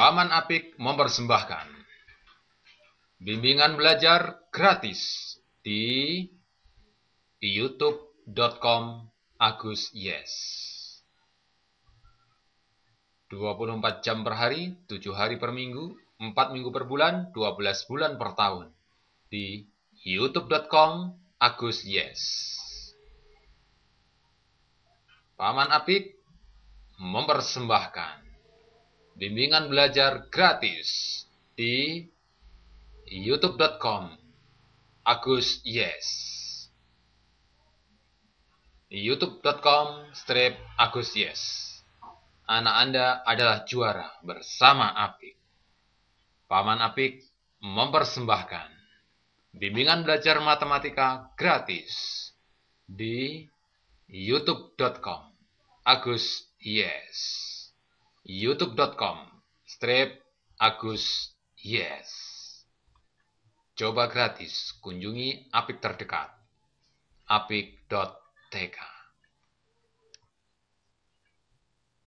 Paman Apik mempersembahkan bimbingan belajar gratis di youtube.com Agus Yes. 24 jam per hari, 7 hari per minggu, 4 minggu per bulan, 12 bulan per tahun. Di youtube.com Agus Yes. Paman Apik mempersembahkan bimbingan belajar gratis di youtube.com Agus Yes. youtube.com strip Agus Yes. Anak Anda adalah juara bersama Apik. Paman Apik mempersembahkan bimbingan belajar matematika gratis di youtube.com Agus Yes. youtube.com strip Agus Yes. Coba gratis, kunjungi Apik terdekat. apik.tk